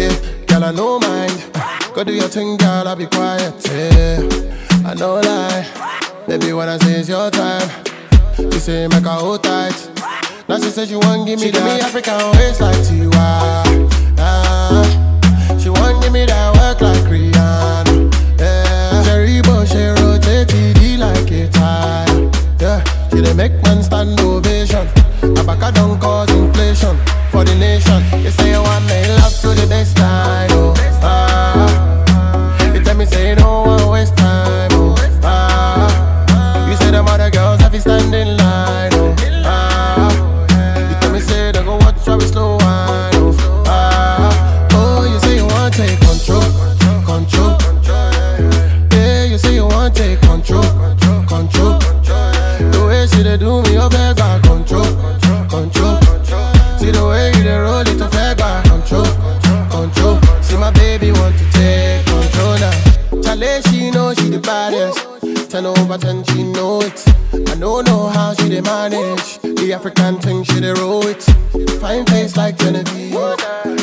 okay? Girl, I no mind. Go do your thing, girl, I'll be quiet, yeah. I know lie, baby, when I say it's your time, you say make her hold tight. Now she says she want give me she that. Give me African waist like Tiwa. Ah, she want give me that work like Rihanna. Yeah, Jerry Bush, she rotate TD like a tire. Yeah, she dey make man stand ovation. Over ten, she know it. I don't know how she dey manage the African thing, she dey roll it. Fine face like Genevieve.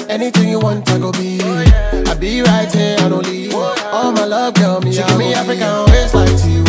Anything you want, I go be. I be right here, I don't leave. All my love, girl, me, she give me African waist like Tiwa.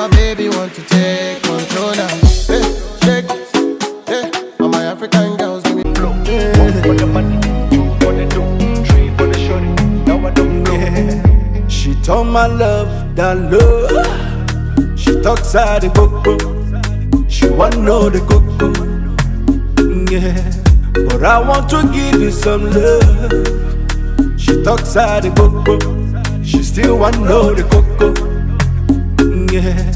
My baby want to take control now. Hey, shake, hey, all my African girls give me blow. One for the money, two for the dough, three for the shorty. Now I don't know. She told my love that love. She talks out the coco. She want know the coco. Yeah, but I want to give you some love. She talks out the coco. She still want know the coco. Yeah,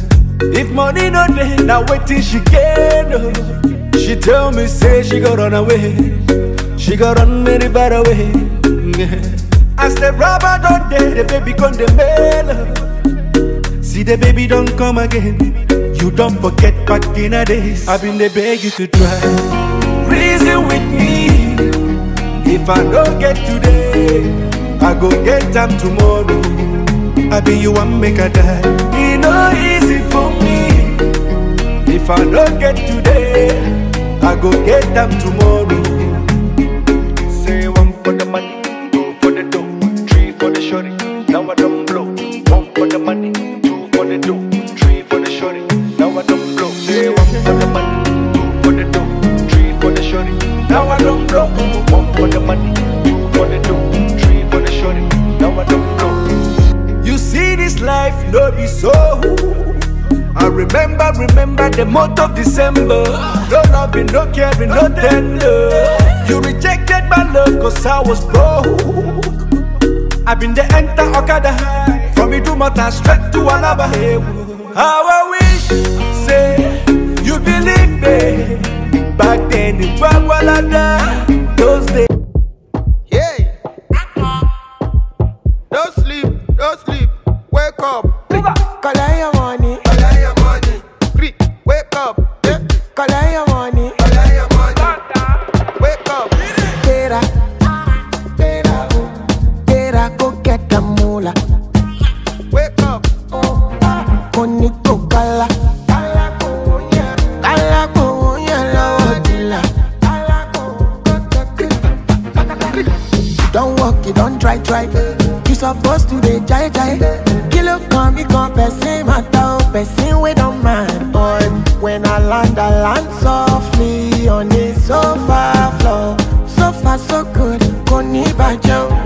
if money no dey, now wait till she get. Oh. She tell me say she go run away. She go run very far away. Yeah. As the rubber don't dey, the baby come the mail. See the baby don't come again. You don't forget back in the days. I've been the beg you to try. Reason with me. If I don't get today, I go get them tomorrow. I be you want make a die. For me. If I don't get today, I go get them tomorrow. Say one for the money, two for the dough, three for the shorty. Now I don't blow. One for the money, remember, remember the month of December. No loving, no caring, no tender. You rejected my love cause I was broke. I've been the enter Okada high. From Idumota straight to Alaba. How I wish, say, you believe me. Back then in Gwagwalada, those days. You supposed to be jai jai. Kilo come, me come, person matter, person we don't mind. But when I land, I land softly on the sofa floor. So far, so good. Koni bajo, let me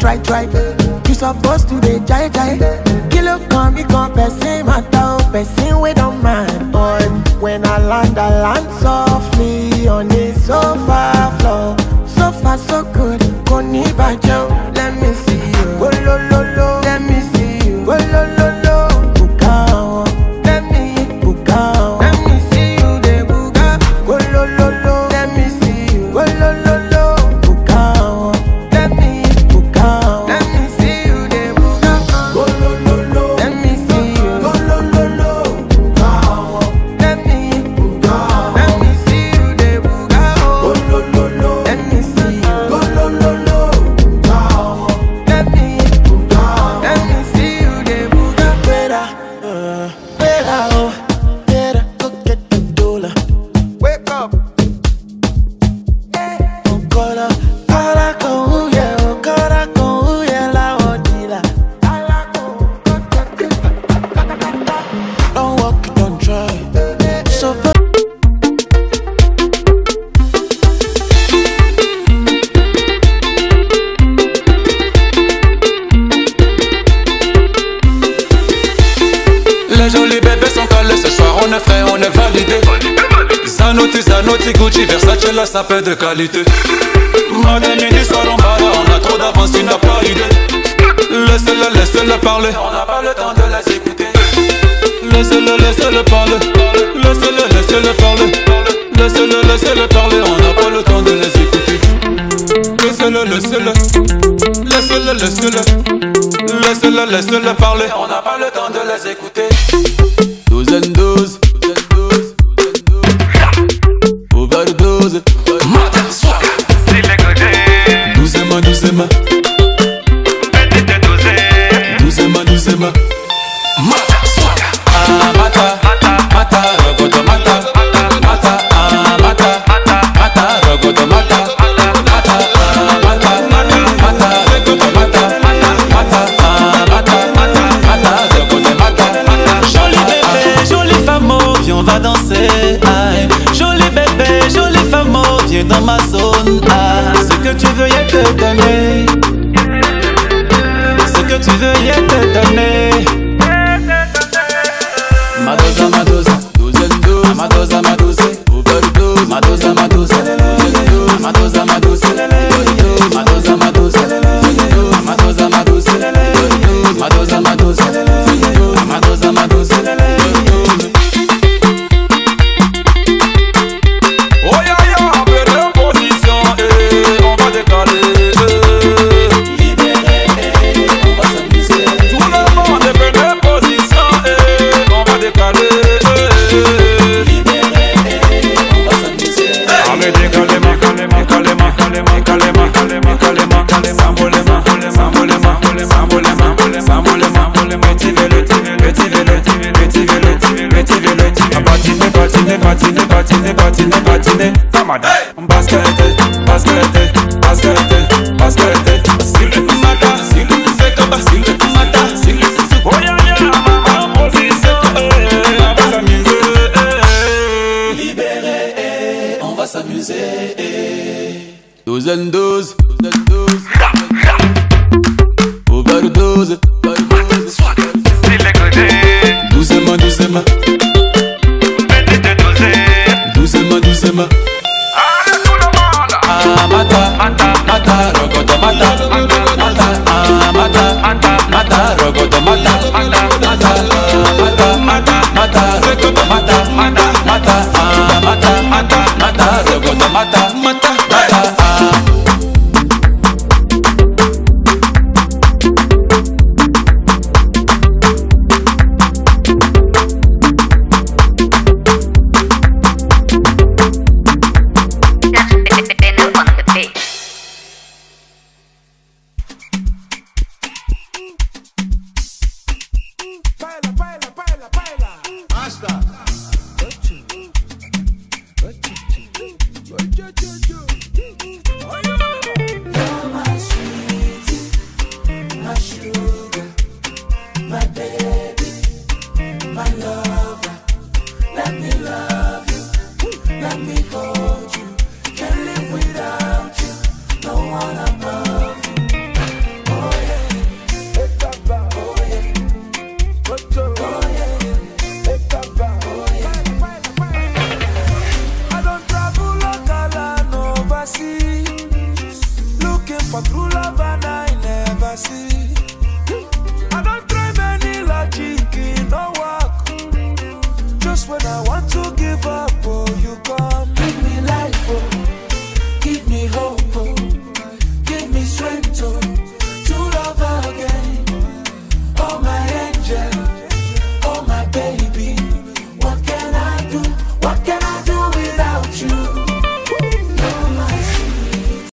try try. You supposed to be jai jai. Kilo kan mi kan my mata o Pesin wey don mind. On When I land I land so. Zanotti, Zanotti, Gucci, Versace, la sapin de qualité. Matin, midi, soir, on balade, on a trop d'avance, tu n'as pas idée. Laissez-le, laissez-le parler, on n'a pas le temps de les écouter. Laissez-le, laissez-le parler, laissez-le, laissez-le parler. Laissez-le, laissez-le parler, on n'a pas le temps de les écouter. Laissez-le, laissez-le, laissez-le, laissez-le. Laissez-le, laissez-le parler, on n'a pas le temps de les écouter. Douzaine douze, doucement. Mata swag. Ah, mata, mata, rogoto mata. Mata, ah, mata, mata, rogoto mata. Mata, ah, mata, mata, rogoto mata. Mata, ah, mata, mata, rogoto mata. Jolie bébé, jolie femme, oh, viens on va danser. Jolie bébé, jolie femme, oh, viens dans ma zone. Ah, ce que tu veux, y'a te donner. que tu veuilles te donner on va s'amuser. Douzaine douze, douzaine douze. Overdose, overdose. Doucement, doucement. Doucement, doucement. Ah, mata, mata, rogoto mata. Mata, mata, mata, rogoto mata. Mata, mata, mata, mata. stop.